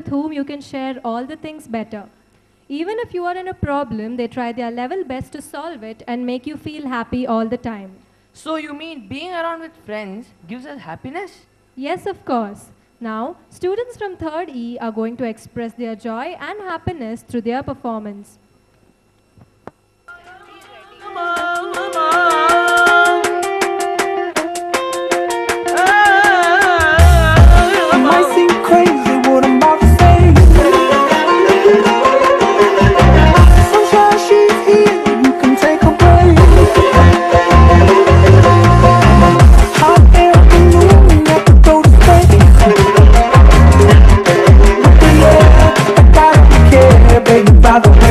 with whom you can share all the things better. Even if you are in a problem, they try their level best to solve it and make you feel happy all the time. So you mean being around with friends gives us happiness? Yes, of course. Now, students from 3rd E are going to express their joy and happiness through their performance. pasado.